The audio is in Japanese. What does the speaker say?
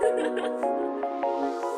Ha ha ha!